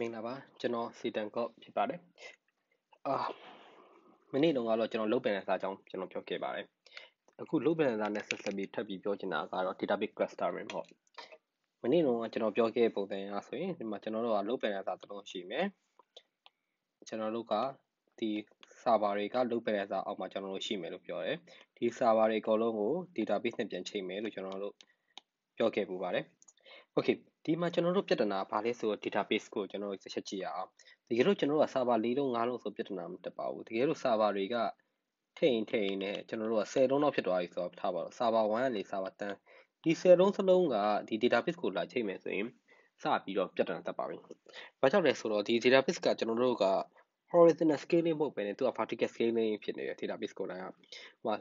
မင်္ဂလာပါကျွန်တော်စီတန်ကော့ဖြစ်ပါတယ်အာမနေ့တုန်းကတော့ကျွန်တော် load balancer အကြောင်းကျွန်တော်ပြောခဲ့ပါတယ်အခု load balancer နဲ့ဆက်ဆက်ပြီးထပ်ပြီးပြောချင်တာကတော့ database clustering ပေါ့မနေ့တုန်းကကျွန်တော်ပြောခဲ့ပုံစံအရဆိုရင်ဒီမှာကျွန်တော်တို့က load balancer တစ်လုံးရှိမယ်ကျွန်တော်တို့ကဒီ server တွေက load balancer အောက်မှာကျွန်တော်တို့ရှိမယ်လို့ပြောတယ်ဒီ server တွေအကုန်လုံးကို database နဲ့ပြန်ချိန်မယ်လို့ကျွန်တော်တို့ပြောခဲ့ပူပါတယ် okay ဒီမှာကျွန်တော်တို့ပြဿနာဘာလဲဆိုတော့ database ကိုကျွန်တော်တို့ဆက်ချက်ကြည့်ရအောင်တကယ်လို့ကျွန်တော်တို့က server ၄လုံး၅လုံးဆိုပြဿနာမတက်ပါဘူးတကယ်လို့ server တွေကထိရင်ထိရင်နဲ့ကျွန်တော်တို့က10လုံးတော့ဖြစ်သွားပြီဆိုတော့ထားပါတော့ server 1ကနေ server 10ဒီ10လုံးစလုံးကဒီ database ကိုလာချိန်မယ်ဆိုရင်စပြီးတော့ပြဿနာတက်ပါပြီ။ဘာကြောင့်လဲဆိုတော့ဒီ database ကကျွန်တော်တို့က horizontal scaling မဟုတ်ဘဲနဲ့သူက vertical scaling ဖြစ်နေတဲ့ database ကိုလည်းဟို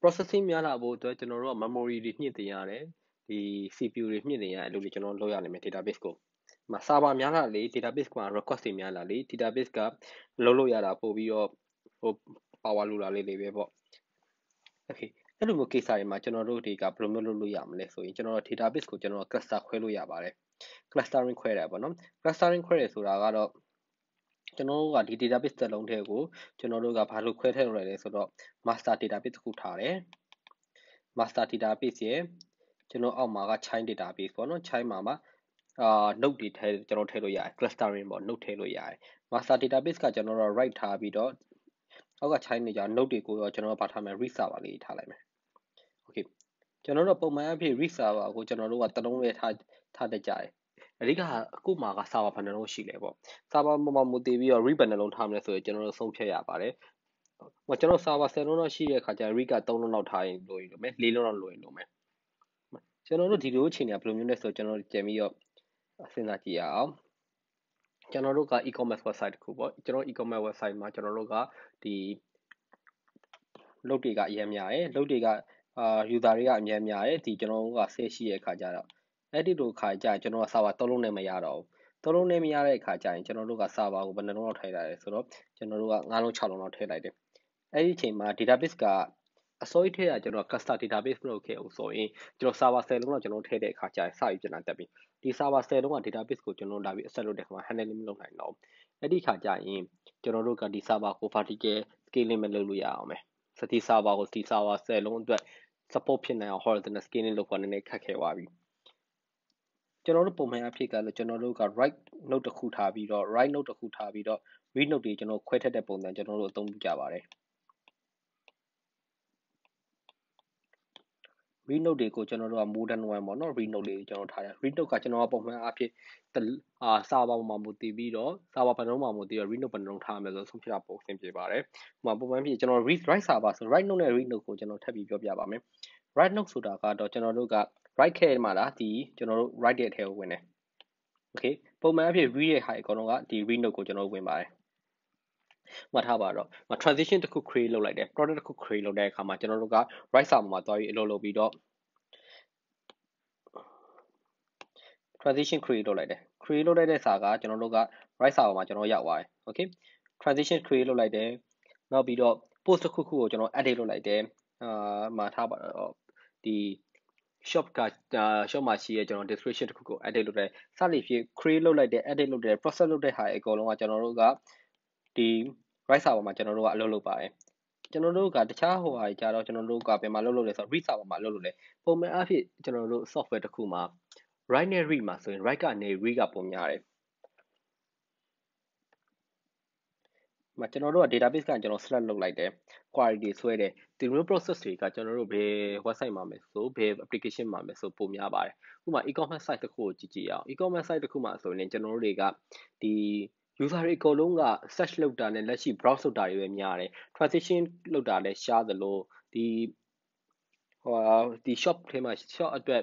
processing များလာဖို့အတွက်ကျွန်တော်တို့က memory တွေညှစ်တင်ရတယ် ဒီ CPU တွေမြင့်နေရအလုပ်တွေကျွန်တော်လုပ်ရနိုင်မယ် database ကိုဒီမှာ server များလာလေ database က request တွေများလာလေ database ကလုံးလို့ရတာပို့ပြီးတော့ဟို power လိုလာလေးတွေပဲပေါ့ okay အဲ့လိုမျိုး case တွေမှာကျွန်တော်တို့တွေကဘယ်လိုမျိုးလုပ်လို့ရမလဲဆိုရင်ကျွန်တော်တို့ database ကိုကျွန်တော် cluster ခွဲလို့ရပါတယ် clustering ခွဲတာပေါ့နော် clustering ခွဲရဆိုတာကတော့ကျွန်တော်တို့ကဒီ database တစ်လုံးထဲကိုကျွန်တော်တို့ကဘာလို့ခွဲထည့်လို့ရလဲဆိုတော့ master database တစ်ခုထားတယ် master database ရဲ့ ကျွန်တော်အောက်မှာက chain database ပေါ့နော် chain မှာမှာအာ node တွေထဲကျွန်တော်ထည့်လို့ရတယ် clustering ပေါ့ node ထည့်လို့ရတယ် master database ကကျွန်တော်တို့ write ထားပြီးတော့အောက်က chain တွေကြောင့် node တွေကိုရောကျွန်တော်တို့ဘာထားမလဲ read server လေးထားလိုက်မယ် okay ကျွန်တော်တို့ပုံမှန်အဖြစ် read server ကိုကျွန်တော်တို့ကတလုံးလေးထားထားတတ်ကြတယ်အဓိကအခုမှာက server ဘယ်နှလုံးရှိလဲပေါ့ server ပေါ်မှာမူတည်ပြီးတော့ read ဘယ်နှလုံးထားမလဲဆိုရင်ကျွန်တော်တို့ဆုံးဖြတ်ရပါတယ်ဟိုကျွန်တော် server 10လုံးတော့ရှိတဲ့အခါကျ read က3လုံးလောက်ထားရင်လိုရင်လိုမယ်4လုံးလောက်လိုရင်လိုမယ် ကျွန်တော်တို့ဒီလိုအချိန်ကဘယ်လိုမျိုးလဲဆိုတော့ကျွန်တော်တို့ကြံပြီးတော့စဉ်းစားကြည့်ရအောင်ကျွန်တော်တို့က e-commerce website တခုပေါ့ကျွန်တော် e-commerce website မှာကျွန်တော်တို့ကဒီလုပ်တွေကအများများတယ်လုပ်တွေကအာ user တွေကအများများတယ်ဒီကျွန်တော်တို့က sale ရှိတဲ့အခါကျတော့အဲ့ဒီလိုခါကျကျွန်တော်က server သုံးလုံးနဲ့မရတော့ဘူးသုံးလုံးနဲ့မရတဲ့အခါကျရင်ကျွန်တော်တို့က server ကိုဘယ်နှလုံးလောက်ထည့်လိုက်လဲဆိုတော့ကျွန်တော်တို့က9လုံး6လုံးလောက်ထည့်လိုက်တယ်အဲ့ဒီအချိန်မှာ database က အစိုးရထဲကကျွန်တော် cluster database မလုပ်ခဲ့ဘူးဆိုရင်ကျွန်တော် server 10လုံးတော့ကျွန်တော်ထည့်တဲ့အခါကျရင်စပြီးပြန်လာတက်ပြီဒီ server 10လုံးက database ကိုကျွန်တော်လာပြီး access လုပ်တဲ့အခါမှာ handling မလုပ်နိုင်တော့ဘူးအဲ့ဒီခါကျရင်ကျွန်တော်တို့ကဒီ server ကို vertical scaling မလုပ်လို့ရအောင်မယ်စတီ server ကိုဒီ server 10လုံးအတွက် support ဖြစ်နိုင်အောင် horizontal scaling လုပ်ဖို့နည်းနည်းခက်ခဲသွားပြီကျွန်တော်တို့ပုံမှန်အဖြစ်ကလည်းကျွန်တော်တို့က right node တစ်ခုထားပြီးတော့ right node တစ်ခုထားပြီးတော့ read node တွေကျွန်တော်ခွဲထက်တဲ့ပုံစံကျွန်တော်တို့အသုံးပြုကြပါတယ် read note တွေကိုကျွန်တော်တို့က modern one ပေါ့နော် read note လေးကျွန်တော်ထားတယ် read note ကကျွန်တော်ကပုံမှန်အဖြစ်အာ server မှာမူတည်ပြီးတော့ server ဘယ်နှုန်းမှာမူတည်တော့ read note ဘယ်နှုန်းထားမယ်ဆိုဆုံးဖြတ်တာပုံအဆင်ပြေပါတယ်။ဟိုမှာပုံမှန်ဖြစ်ကျွန်တော် read write server ဆို write note နဲ့ read note ကိုကျွန်တော်ထပ်ပြီးပြောပြပါမယ်။ write note ဆိုတာကတော့ကျွန်တော်တို့က write ခဲ့မှာလားဒီကျွန်တော်တို့ write တဲ့အထဲကိုဝင်တယ်။ okay ပုံမှန်အဖြစ် read ရဲ့ဟာအကုန်လုံးကဒီ read note ကိုကျွန်တော်ဝင်ပါတယ်။ မှတ်ထားပါတော့ transition တစ်ခု create လုပ်လိုက်တယ် product တစ်ခု create လုပ်တဲ့အခါမှာကျွန်တော်တို့က right server မှာသွားပြီးအလုပ်လုပ်ပြီးတော့ transition create လုပ်လိုက်တယ် create လုပ်လိုက်တဲ့စာကကျွန်တော်တို့က right server မှာကျွန်တော်ရောက်သွားတယ် okay transition create လုပ်လိုက်တယ်နောက်ပြီးတော့ post တစ်ခုခုကိုကျွန်တော် edit လုပ်လိုက်တယ်အာမှာထားပါတော့ဒီ shop က shop မှာရှိရဲကျွန်တော် description တစ်ခုကို edit လုပ်တယ်စသည်ဖြင့် create လုပ်လိုက်တယ် edit လုပ်တယ် process လုပ်တဲ့ဟာအကုန်လုံးကကျွန်တော်တို့က ဒီ right server မှာကျွန်တော်တို့ကအလုပ်လုပ်ပါတယ်ကျွန်တော်တို့ကတခြားဟိုဟာကြတော့ကျွန်တော်တို့ကဘယ်မှာလုပ်လို့လဲဆိုတော့ read server မှာလုပ်လို့လဲပုံမှန်အဖြစ်ကျွန်တော်တို့ software တစ်ခုမှာ write နဲ့ read မှာဆိုရင် write ကနေ read ကပုံများတယ်မကျွန်တော်တို့က database ကကျွန်တော် select လုပ်လိုက်တယ် query တွေဆွဲတယ်ဒီ real process တွေကကျွန်တော်တို့ဘယ် website မှာမယ်ဆိုဘယ် application မှာမယ်ဆိုပုံများပါတယ်ဥပမာ e-commerce site တစ်ခုကိုကြည့်ကြည့်အောင် e-commerce site တစ်ခုမှာဆိုရင်ကျွန်တော်တို့တွေကဒီ user တွေအကုန်လုံးက search လုပ်တာနဲ့လက်ရှိ browse လုပ်တာတွေပဲများတယ် transition လုပ်တာလည်းရှားသလိုဒီဟိုဒီ shop ထဲမှာ shop အတွက်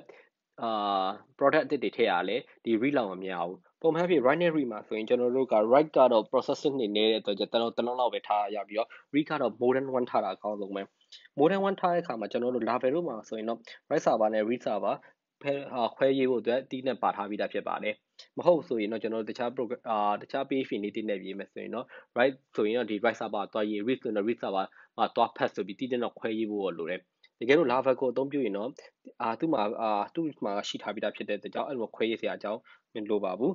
အာ product အသစ်တွေထည့်ရလဲဒီ read လောက်မများဘူးပုံမှန်ဖြစ် write နဲ့ read မှာဆိုရင်ကျွန်တော်တို့က write ကတော့ processing နေနေတဲ့အတွက်ကြောင့်တလုံးတလုံးလောက်ပဲထားရပြီးတော့ read ကတော့ modern one ထားတာအကောင်းဆုံးပဲ modern one ထားတဲ့အခါမှာကျွန်တော်တို့ level တို့မှာဆိုရင်တော့ write server နဲ့ read server ဖဲခွဲရေးဖို့အတွက်တီးနဲ့ပါထားပြီးသားဖြစ်ပါတယ် မဟုတ်ဆိုရင်တော့ကျွန်တော်တို့တခြား program အာတခြား page တွေတီးနဲ့ရေးမယ်ဆိုရင်တော့ write ဆိုရင်တော့ဒီ write server သွားရေး read ဆိုရင်တော့ read server မှာသွားဖတ်ဆိုပြီးတီးနဲ့တော့ခွဲရေးဖို့လိုတယ်တကယ်လို့ lava ကိုအသုံးပြုရင်တော့အာသူ့မှာအာသူ့မှာရှိထားပြီးသားဖြစ်တဲ့အတွက်ကြောင့်အဲ့လိုခွဲရေးစရာအကြောင်းမလိုပါဘူး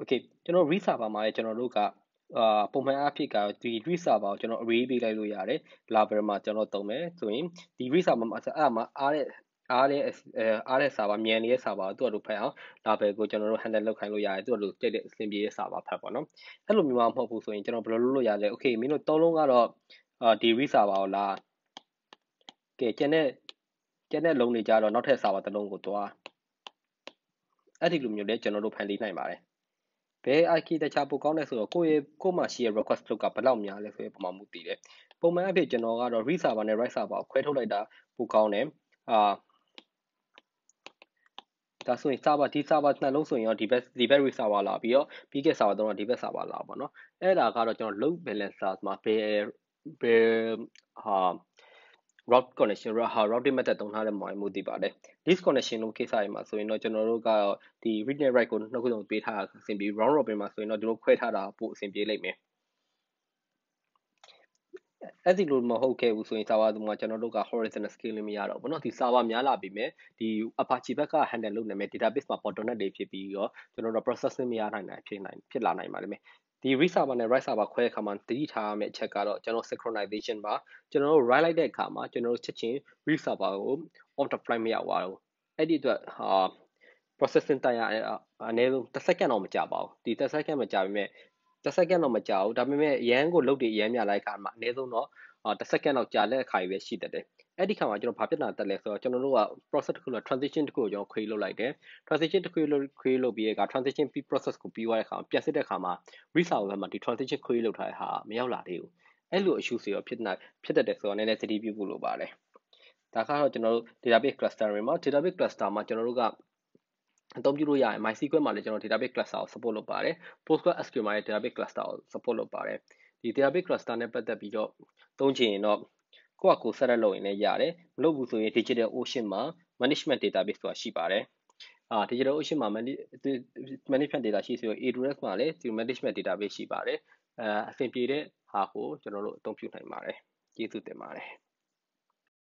okay ကျွန်တော် read server မှာလည်းကျွန်တော်တို့ကအာပုံမှန်အဖြစ်ကဒီ read server ကိုကျွန်တော် array ပေးလိုက်လို့ရတယ် library မှာကျွန်တော်သုံးမယ်ဆိုရင်ဒီ read server မှာအဲ့မှာအားတဲ့ အားတဲ့အဲအားတဲ့ server မြန်နေတဲ့ server ကိုသူ့အတူဖတ်အောင် label ကိုကျွန်တော်တို့ handle လုပ်ခိုင်းလို့ရတယ်သူ့အတူတိတ်တဲ့အဆင်ပြေတဲ့ server ဖတ်ပေါ့နော်အဲ့လိုမျိုးမှမဟုတ်ဘူးဆိုရင်ကျွန်တော်ဘယ်လိုလုပ်လို့ရလဲ okay မင်းတို့သုံးလုံးကတော့အာဒီ read server ကိုလာကဲကျန်တဲ့ကျန်တဲ့လုံးတွေကြတော့နောက်ထပ် server တစ်လုံးကိုတွားအဲ့ဒီလိုမျိုးလဲကျွန်တော်တို့ဖန်တီးနိုင်ပါတယ်ဘယ် architecture ပိုကောင်းလဲဆိုတော့ကိုယ့်ရဲ့ကိုယ့်မှာရှိတဲ့ request flow ကဘယ်လောက်များလဲဆိုတဲ့ပုံမှန်မူတည်တယ်ပုံမှန်အဖြစ်ကျွန်တော်ကတော့ read server နဲ့ write server ကိုခွဲထုတ်လိုက်တာပိုကောင်းတယ်အာ ဒါဆိုရင် server ဒီ server နှလုံးဆိုရင်ရောဒီဘက်ဒီဘက် read server လာပြီးတော့ပြီးခဲ့ server တော့ဒီဘက် server လာပါတော့အဲ့ဒါကတော့ကျွန်တော် load balancer မှာဘယ်ဘယ်ဟာ route connection route ဟာ routing method သုံးထားတဲ့မှာမျိုးတည်ပါတယ် list connection လို့ case ရမှာဆိုရင်တော့ကျွန်တော်တို့ကဒီ read နဲ့ write ကိုနှစ်ခုလုံးပေးထားတာအဆင်ပြေ round robin မှာဆိုရင်တော့ဒီလိုခွဲထားတာပို့အဆင်ပြေလိမ့်မယ် အဲ့ဒီလိုမဟုတ်ခဲ့ဘူးဆိုရင် server မှာကျွန်တော်တို့က horizontal scaling မရတော့ဘူးเนาะဒီ server များလာပြီမဲ့ဒီ Apache ဘက်က handle လုပ်နေမဲ့ database မှာ bottleneck တွေဖြစ်ပြီးတော့ကျွန်တော်တို့ processing မရနိုင်နိုင်ဖြစ်နိုင်ဖြစ်လာနိုင်ပါတယ်ဒီ read server နဲ့ write server ခွဲတဲ့အခါမှာတတိထားရမယ့်အချက်ကတော့ကျွန်တော် synchronization ပါကျွန်တော်တို့ write လိုက်တဲ့အခါမှာကျွန်တော်တို့ချက်ချင်း read server ကို on the fly မရပါဘူးအဲ့ဒီအတွက်ဟာ processing time ရအနည်းဆုံး10 second တော့မကြာပါဘူးဒီ10 second မကြာပေမဲ့ 10 second တော့မကြာဘူးဒါပေမဲ့ရန်ကိုလုတ်တွေရန်မြလိုက်ခါမှာအနည်းဆုံးတော့10 second တော့ကြာတဲ့အခါကြီးပဲရှိတတ်တယ်အဲ့ဒီခါမှာကျွန်တော်ဘာပြဿနာတက်လဲဆိုတော့ကျွန်တော်တို့က process တစ်ခုလို့ transition တစ်ခုကိုကျွန်တော် create လုပ်လိုက်တယ် transition တစ်ခုလို့ create လုပ်ပြီးတဲ့အခါ transition process ကိုပြီးသွားတဲ့အခါပြန်စစ်တဲ့အခါမှာ resolve ဘက်မှာဒီ transition create လုပ်ထားတဲ့ဟာမရောက်လာသေးဘူးအဲ့လို issue တွေရောဖြစ်နေဖြစ်တတ်တယ်ဆိုတော့နည်းနည်းသတိပြုဖို့လိုပါတယ်ဒါကတော့ကျွန်တော်တို့ database cluster တွေမှာ database cluster မှာကျွန်တော်တို့က အသုံးပြုလို့ရရင် MySQL မှာလည်းကျွန်တော် database cluster ကို support လုပ်ပါတယ် PostgreSQL မှာလည်း database cluster ကို support လုပ်ပါတယ်ဒီ database cluster နဲ့ပတ်သက်ပြီးတော့သုံးချင်ရင်တော့ကိုယ့်အကူ set up လုပ်ရင်လည်းရတယ်မလုပ်ဘူးဆိုရင် digital ocean မှာ management database ဆိုတာရှိပါတယ်အာ digital ocean မှာ management data ရှိဆိုရင် AWS မှာလည်းဒီ management database ရှိပါတယ်အဲအဆင်ပြေတဲ့ဟာကိုကျွန်တော်တို့အသုံးပြုနိုင်ပါတယ်ကျေးဇူးတင်ပါတယ်